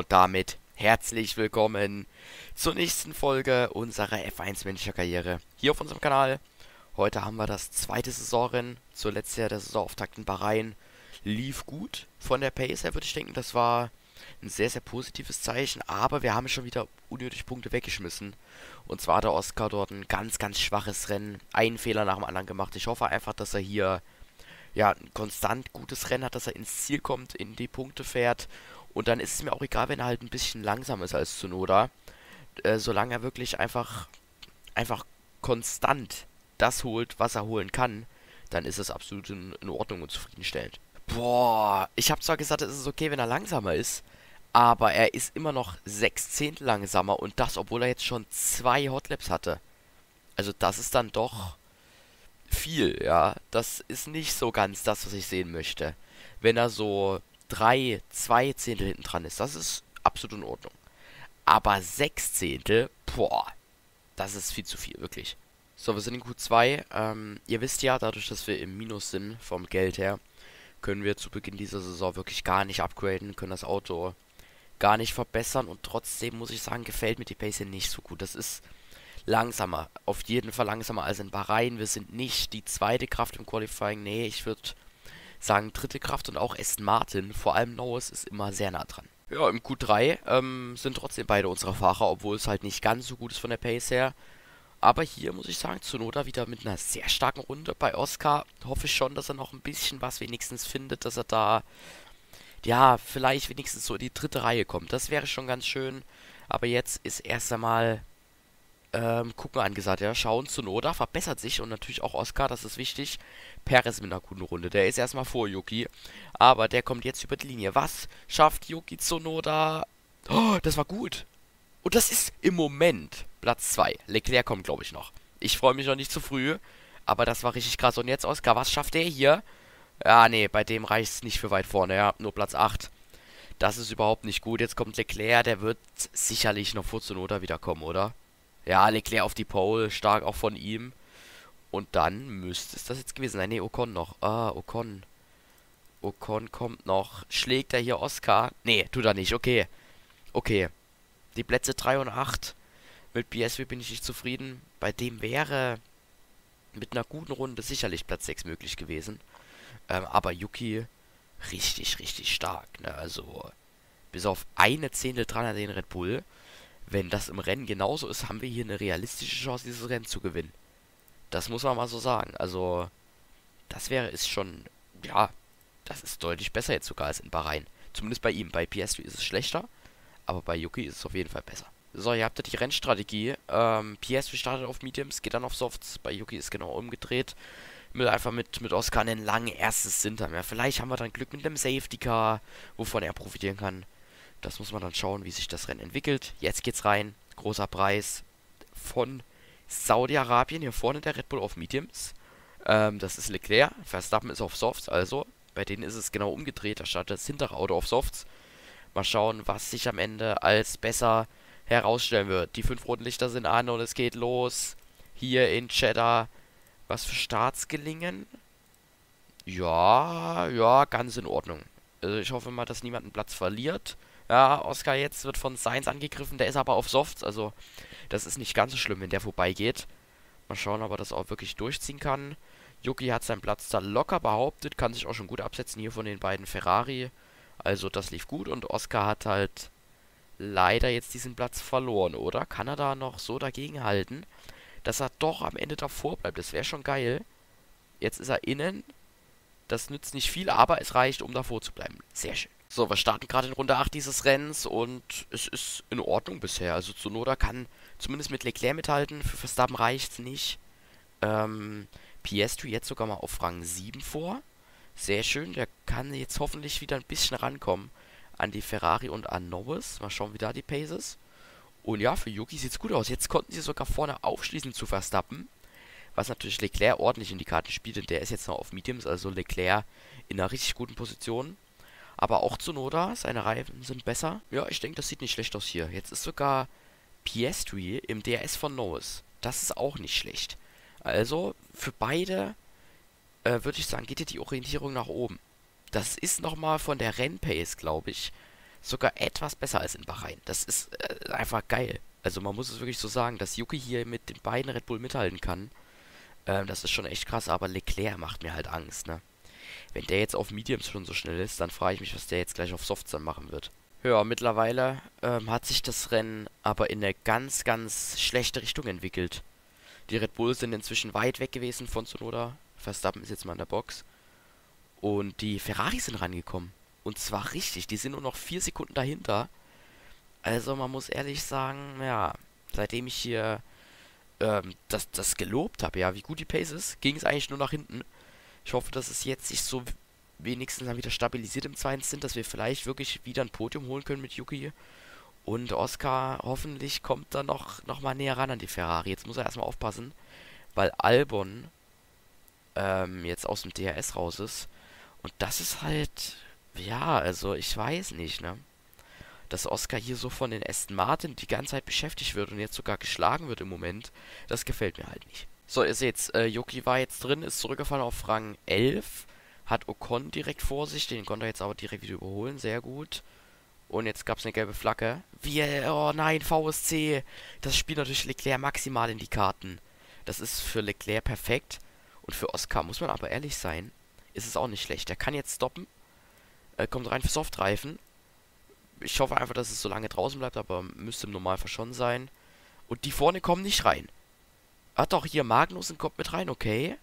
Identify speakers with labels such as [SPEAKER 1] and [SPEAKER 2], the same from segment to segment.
[SPEAKER 1] Und damit herzlich willkommen zur nächsten Folge unserer F1-Manager-Karriere hier auf unserem Kanal. Heute haben wir das zweite Saisonrennen, zuletzt ja der Saisonauftakt in Bahrain. Lief gut von der Pace her, würde ich denken. Das war ein sehr, sehr positives Zeichen, aber wir haben schon wieder unnötig Punkte weggeschmissen. Und zwar hat der Oscar dort ein ganz, ganz schwaches Rennen, einen Fehler nach dem anderen gemacht. Ich hoffe einfach, dass er hier ja, ein konstant gutes Rennen hat, dass er ins Ziel kommt, in die Punkte fährt und dann ist es mir auch egal, wenn er halt ein bisschen langsamer ist als Zunoda. Äh, solange er wirklich einfach, einfach konstant das holt, was er holen kann, dann ist es absolut in, in Ordnung und zufriedenstellend. Boah, ich habe zwar gesagt, es ist okay, wenn er langsamer ist, aber er ist immer noch sechs Zehntel langsamer und das, obwohl er jetzt schon zwei Hotlaps hatte. Also das ist dann doch viel, ja. Das ist nicht so ganz das, was ich sehen möchte. Wenn er so drei, zwei Zehntel hinten dran ist, das ist absolut in Ordnung. Aber sechs Zehntel, boah, das ist viel zu viel, wirklich. So, wir sind in Q2. Ähm, ihr wisst ja, dadurch, dass wir im Minus sind, vom Geld her, können wir zu Beginn dieser Saison wirklich gar nicht upgraden, können das Auto gar nicht verbessern und trotzdem muss ich sagen, gefällt mir die Pace nicht so gut. Das ist langsamer, auf jeden Fall langsamer als in Bahrain. Wir sind nicht die zweite Kraft im Qualifying. Nee, ich würde sagen dritte Kraft und auch Aston Martin, vor allem Norris, ist immer sehr nah dran. Ja, im Q3 ähm, sind trotzdem beide unsere Fahrer, obwohl es halt nicht ganz so gut ist von der Pace her. Aber hier muss ich sagen, Zunoda wieder mit einer sehr starken Runde. Bei Oscar hoffe ich schon, dass er noch ein bisschen was wenigstens findet, dass er da, ja, vielleicht wenigstens so in die dritte Reihe kommt. Das wäre schon ganz schön. Aber jetzt ist erst einmal ähm, gucken angesagt, ja. Schauen zu Noda, verbessert sich und natürlich auch Oscar, das ist wichtig. Perez mit einer guten Runde, der ist erstmal vor Yuki. Aber der kommt jetzt über die Linie. Was schafft Yuki Tsunoda? Oh, das war gut. Und das ist im Moment Platz 2. Leclerc kommt, glaube ich, noch. Ich freue mich noch nicht zu früh, aber das war richtig krass. Und jetzt Oscar, was schafft der hier? Ja, nee, bei dem reicht es nicht für weit vorne, ja. Nur Platz 8. Das ist überhaupt nicht gut. Jetzt kommt Leclerc, der wird sicherlich noch vor Tsunoda wiederkommen, oder? Ja, Leclerc auf die Pole, stark auch von ihm. Und dann müsste es das jetzt gewesen sein. Ne, Ocon noch. Ah, Ocon. Ocon kommt noch. Schlägt er hier Oscar? Ne, tut er nicht. Okay. Okay. Die Plätze 3 und 8. Mit BSW bin ich nicht zufrieden. Bei dem wäre mit einer guten Runde sicherlich Platz 6 möglich gewesen. Ähm, aber Yuki richtig, richtig stark. Ne? Also bis auf eine Zehntel dran an den Red Bull. Wenn das im Rennen genauso ist, haben wir hier eine realistische Chance, dieses Rennen zu gewinnen. Das muss man mal so sagen. Also, das wäre ist schon, ja, das ist deutlich besser jetzt sogar als in Bahrain. Zumindest bei ihm. Bei PS3 ist es schlechter, aber bei Yuki ist es auf jeden Fall besser. So, ihr habt ja die Rennstrategie. Ähm, PS3 startet auf Mediums, geht dann auf Softs. Bei Yuki ist genau umgedreht. Mit einfach mit, mit Oscar einen langen erstes Sintern. Ja, vielleicht haben wir dann Glück mit einem Safety Car, wovon er profitieren kann. Das muss man dann schauen, wie sich das Rennen entwickelt. Jetzt geht's rein. Großer Preis von Saudi-Arabien. Hier vorne der Red Bull auf Mediums. Ähm, das ist Leclerc. Verstappen ist auf Softs. Also, bei denen ist es genau umgedreht. Da startet das hintere Auto auf Softs. Mal schauen, was sich am Ende als besser herausstellen wird. Die fünf roten Lichter sind an und es geht los. Hier in Cheddar. Was für Starts gelingen? Ja, ja, ganz in Ordnung. Also ich hoffe mal, dass niemand einen Platz verliert. Ja, Oscar jetzt wird von Sainz angegriffen, der ist aber auf Softs, also das ist nicht ganz so schlimm, wenn der vorbeigeht. Mal schauen, ob er das auch wirklich durchziehen kann. Yuki hat seinen Platz da locker behauptet, kann sich auch schon gut absetzen hier von den beiden Ferrari. Also das lief gut und Oscar hat halt leider jetzt diesen Platz verloren, oder? Kann er da noch so dagegen halten, dass er doch am Ende davor bleibt? Das wäre schon geil. Jetzt ist er innen. Das nützt nicht viel, aber es reicht, um davor zu bleiben. Sehr schön. So, wir starten gerade in Runde 8 dieses Rennens und es ist in Ordnung bisher. Also Zunoda kann zumindest mit Leclerc mithalten. Für Verstappen reicht es nicht. Ähm, Piastri jetzt sogar mal auf Rang 7 vor. Sehr schön. Der kann jetzt hoffentlich wieder ein bisschen rankommen an die Ferrari und an Norris. Mal schauen, wie da die Pace ist. Und ja, für Yuki sieht es gut aus. Jetzt konnten sie sogar vorne aufschließen zu Verstappen. Was natürlich Leclerc ordentlich in die Karten spielt, denn der ist jetzt noch auf Mediums, also Leclerc in einer richtig guten Position. Aber auch Zunoda, seine Reifen sind besser. Ja, ich denke, das sieht nicht schlecht aus hier. Jetzt ist sogar Piastri im DRS von Norris. Das ist auch nicht schlecht. Also, für beide äh, würde ich sagen, geht hier die Orientierung nach oben. Das ist nochmal von der Rennpace, glaube ich, sogar etwas besser als in Bahrain. Das ist äh, einfach geil. Also man muss es wirklich so sagen, dass Yuki hier mit den beiden Red Bull mithalten kann. Ähm, das ist schon echt krass, aber Leclerc macht mir halt Angst, ne? Wenn der jetzt auf Mediums schon so schnell ist, dann frage ich mich, was der jetzt gleich auf Softs dann machen wird. Ja, mittlerweile ähm, hat sich das Rennen aber in eine ganz, ganz schlechte Richtung entwickelt. Die Red Bulls sind inzwischen weit weg gewesen von Sonoda. Verstappen ist jetzt mal in der Box. Und die Ferraris sind rangekommen. Und zwar richtig. Die sind nur noch vier Sekunden dahinter. Also man muss ehrlich sagen, ja, seitdem ich hier ähm, das, das gelobt habe, ja, wie gut die Pace ist, ging es eigentlich nur nach hinten. Ich hoffe, dass es jetzt sich so wenigstens dann wieder stabilisiert im zweiten sind, dass wir vielleicht wirklich wieder ein Podium holen können mit Yuki. Und Oscar hoffentlich kommt dann noch, noch mal näher ran an die Ferrari. Jetzt muss er erstmal aufpassen, weil Albon ähm, jetzt aus dem DRS raus ist. Und das ist halt, ja, also ich weiß nicht, ne? Dass Oscar hier so von den Aston Martin die ganze Zeit beschäftigt wird und jetzt sogar geschlagen wird im Moment, das gefällt mir halt nicht. So, ihr seht's, äh, Yuki war jetzt drin, ist zurückgefallen auf Rang 11, hat Ocon direkt vor sich, den konnte er jetzt aber direkt wieder überholen, sehr gut. Und jetzt gab's eine gelbe Flagge. Wie, oh nein, VSC. Das spielt natürlich Leclerc maximal in die Karten. Das ist für Leclerc perfekt. Und für Oscar, muss man aber ehrlich sein, ist es auch nicht schlecht. Der kann jetzt stoppen. Er kommt rein für Softreifen. Ich hoffe einfach, dass es so lange draußen bleibt, aber müsste im Normalfall schon sein. Und die vorne kommen nicht rein. Ah doch, hier Magnussen kommt mit rein, okay.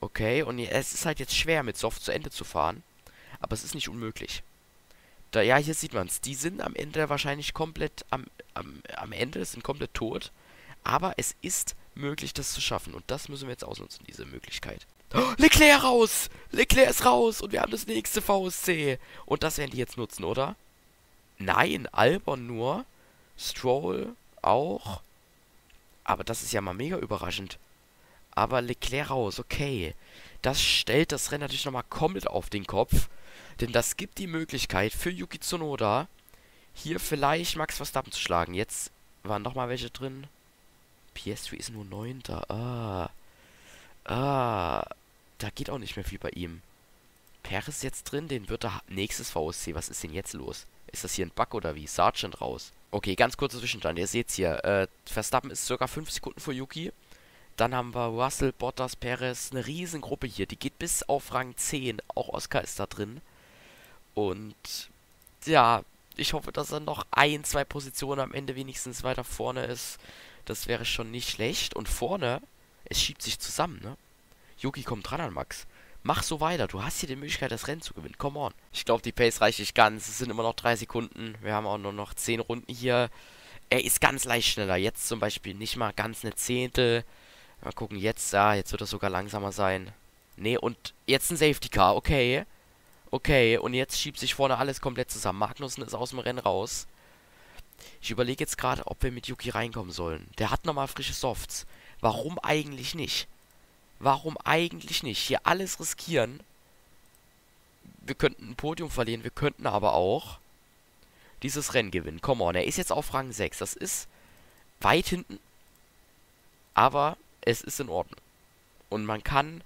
[SPEAKER 1] Okay, und es ist halt jetzt schwer, mit Soft zu Ende zu fahren. Aber es ist nicht unmöglich. Da, ja, hier sieht man es. Die sind am Ende wahrscheinlich komplett am, am, am Ende, sind komplett tot. Aber es ist möglich, das zu schaffen. Und das müssen wir jetzt ausnutzen, diese Möglichkeit. Oh, Leclerc raus! Leclerc ist raus und wir haben das nächste VSC. Und das werden die jetzt nutzen, oder? Nein, Albon nur. Stroll auch. Aber das ist ja mal mega überraschend. Aber Leclerc raus, okay. Das stellt das Rennen natürlich nochmal komplett auf den Kopf. Denn das gibt die Möglichkeit für Yuki Tsunoda, hier vielleicht Max Verstappen zu schlagen. Jetzt waren noch mal welche drin. PS3 ist nur neunter. Ah. Ah. Da geht auch nicht mehr viel bei ihm. Perez jetzt drin, den wird er nächstes VSC. Was ist denn jetzt los? Ist das hier ein Bug oder wie? Sargent raus. Okay, ganz kurzer Zwischenstand. Ihr seht's hier. Äh, Verstappen ist circa 5 Sekunden vor Yuki. Dann haben wir Russell, Bottas, Perez. Eine Riesengruppe hier. Die geht bis auf Rang 10. Auch Oscar ist da drin. Und ja, ich hoffe, dass er noch ein, zwei Positionen am Ende wenigstens weiter vorne ist. Das wäre schon nicht schlecht. Und vorne, es schiebt sich zusammen, ne? Yuki kommt dran an Max. Mach so weiter. Du hast hier die Möglichkeit, das Rennen zu gewinnen. Come on. Ich glaube, die Pace reicht nicht ganz. Es sind immer noch drei Sekunden. Wir haben auch nur noch zehn Runden hier. Er ist ganz leicht schneller. Jetzt zum Beispiel nicht mal ganz eine Zehntel. Mal gucken, jetzt, ja, jetzt wird er sogar langsamer sein. Nee, und jetzt ein Safety Car. Okay. Okay, und jetzt schiebt sich vorne alles komplett zusammen. Magnussen ist aus dem Rennen raus. Ich überlege jetzt gerade, ob wir mit Yuki reinkommen sollen. Der hat nochmal frische Softs. Warum eigentlich nicht? Warum eigentlich nicht? Hier alles riskieren. Wir könnten ein Podium verlieren, wir könnten aber auch dieses Rennen gewinnen. Come on, er ist jetzt auf Rang 6. Das ist weit hinten. Aber es ist in Ordnung. Und man kann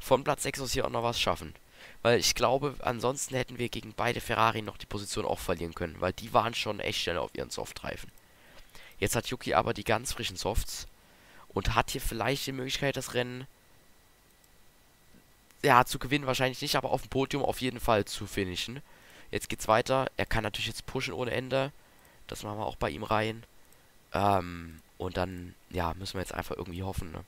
[SPEAKER 1] von Platz 6 aus hier auch noch was schaffen. Weil ich glaube, ansonsten hätten wir gegen beide Ferrari noch die Position auch verlieren können. Weil die waren schon echt schnell auf ihren Softreifen. Jetzt hat Yuki aber die ganz frischen Softs. Und hat hier vielleicht die Möglichkeit, das Rennen ja, zu gewinnen wahrscheinlich nicht, aber auf dem Podium auf jeden Fall zu finishen. Jetzt geht's weiter. Er kann natürlich jetzt pushen ohne Ende. Das machen wir auch bei ihm rein. Ähm, und dann, ja, müssen wir jetzt einfach irgendwie hoffen, ne?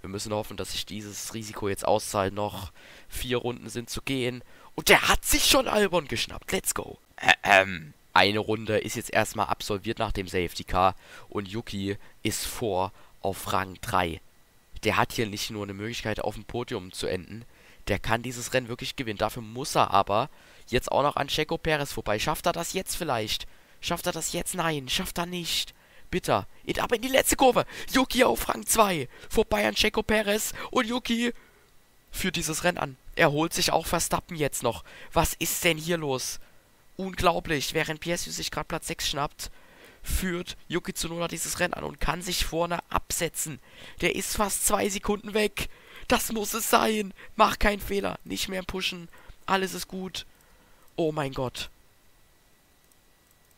[SPEAKER 1] Wir müssen hoffen, dass sich dieses Risiko jetzt auszahlt. Noch vier Runden sind zu gehen. Und der hat sich schon Albon geschnappt. Let's go. Ähm, eine Runde ist jetzt erstmal absolviert nach dem Safety Car. Und Yuki ist vor auf Rang 3. Der hat hier nicht nur eine Möglichkeit, auf dem Podium zu enden. Der kann dieses Rennen wirklich gewinnen. Dafür muss er aber jetzt auch noch an Checo Perez vorbei. Schafft er das jetzt vielleicht? Schafft er das jetzt? Nein, schafft er nicht. Bitter. Aber in die letzte Kurve. Yuki auf Rang 2. Vorbei an Checo Perez. Und Yuki führt dieses Rennen an. Er holt sich auch Verstappen jetzt noch. Was ist denn hier los? Unglaublich. Während Piesio sich gerade Platz 6 schnappt, führt Yuki Tsunoda dieses Rennen an und kann sich vorne absetzen. Der ist fast zwei Sekunden weg. Das muss es sein. Mach keinen Fehler. Nicht mehr pushen. Alles ist gut. Oh mein Gott.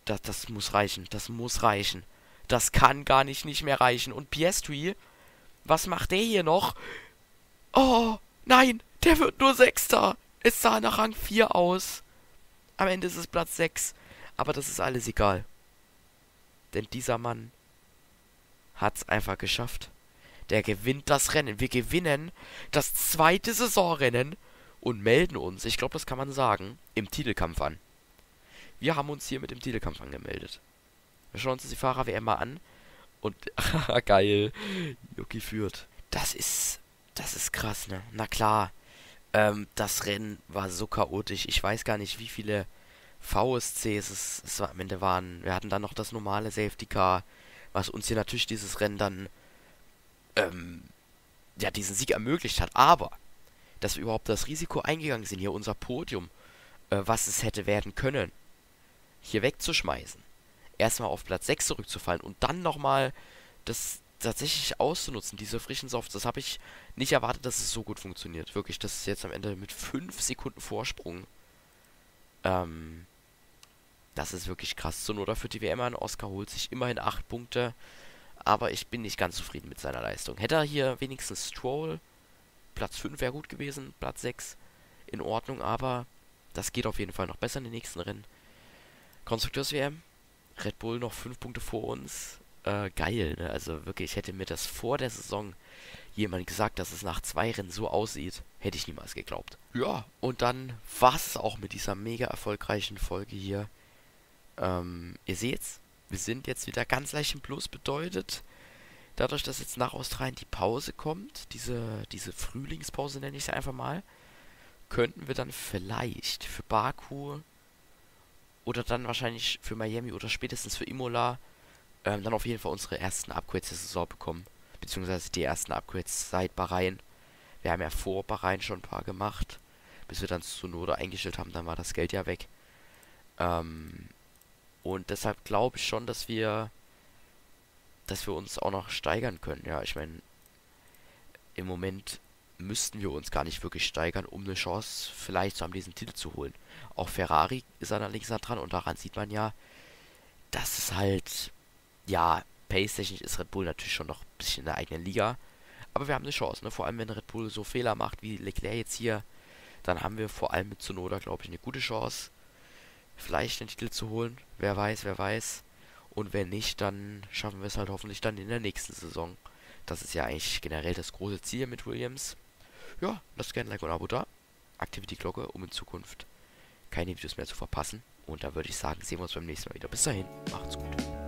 [SPEAKER 1] Das, das muss reichen. Das muss reichen. Das kann gar nicht nicht mehr reichen. Und Piastri, was macht der hier noch? Oh, nein, der wird nur Sechster. Es sah nach Rang 4 aus. Am Ende ist es Platz 6. Aber das ist alles egal. Denn dieser Mann hat's einfach geschafft. Der gewinnt das Rennen. Wir gewinnen das zweite Saisonrennen und melden uns, ich glaube, das kann man sagen, im Titelkampf an. Wir haben uns hier mit dem Titelkampf angemeldet. Wir schauen uns die Fahrer WM mal an. Und, geil, Yuki führt. Das ist, das ist krass, ne? Na klar, ähm, das Rennen war so chaotisch. Ich weiß gar nicht, wie viele VSCs es, es am Ende waren. Wir hatten dann noch das normale Safety Car, was uns hier natürlich dieses Rennen dann, ähm, ja, diesen Sieg ermöglicht hat. Aber dass wir überhaupt das Risiko eingegangen sind, hier unser Podium, äh, was es hätte werden können, hier wegzuschmeißen. Erstmal auf Platz 6 zurückzufallen und dann nochmal das tatsächlich auszunutzen, diese frischen Softs. Das habe ich nicht erwartet, dass es so gut funktioniert. Wirklich, das ist jetzt am Ende mit 5 Sekunden Vorsprung. Ähm, das ist wirklich krass. Sonoda für die WM an. Oscar holt sich immerhin 8 Punkte. Aber ich bin nicht ganz zufrieden mit seiner Leistung. Hätte er hier wenigstens Stroll Platz 5 wäre gut gewesen, Platz 6 in Ordnung, aber das geht auf jeden Fall noch besser in den nächsten Rennen. Konstrukteurs-WM, Red Bull noch 5 Punkte vor uns. Äh, geil, ne? Also wirklich, hätte mir das vor der Saison jemand gesagt, dass es nach zwei Rennen so aussieht, hätte ich niemals geglaubt. Ja, und dann war es auch mit dieser mega erfolgreichen Folge hier. Ähm, ihr seht's, wir sind jetzt wieder ganz leicht im Plus bedeutet dadurch, dass jetzt nach Australien die Pause kommt, diese, diese Frühlingspause nenne ich sie einfach mal, könnten wir dann vielleicht für Baku oder dann wahrscheinlich für Miami oder spätestens für Imola ähm, dann auf jeden Fall unsere ersten Upgrades der Saison bekommen. Beziehungsweise die ersten Upgrades seit Bahrain. Wir haben ja vor Bahrain schon ein paar gemacht. Bis wir dann zu Noda eingestellt haben, dann war das Geld ja weg. Ähm, und deshalb glaube ich schon, dass wir dass wir uns auch noch steigern können. Ja, ich meine, im Moment müssten wir uns gar nicht wirklich steigern, um eine Chance vielleicht zu haben, diesen Titel zu holen. Auch Ferrari ist allerdings da dran und daran sieht man ja, dass es halt, ja, pace-technisch ist Red Bull natürlich schon noch ein bisschen in der eigenen Liga. Aber wir haben eine Chance, ne? Vor allem, wenn Red Bull so Fehler macht wie Leclerc jetzt hier, dann haben wir vor allem mit Zunoda, glaube ich, eine gute Chance, vielleicht den Titel zu holen. Wer weiß, wer weiß. Und wenn nicht, dann schaffen wir es halt hoffentlich dann in der nächsten Saison. Das ist ja eigentlich generell das große Ziel mit Williams. Ja, lasst gerne ein Like und ein Abo da. Aktiviert die Glocke, um in Zukunft keine Videos mehr zu verpassen. Und da würde ich sagen, sehen wir uns beim nächsten Mal wieder. Bis dahin, macht's gut.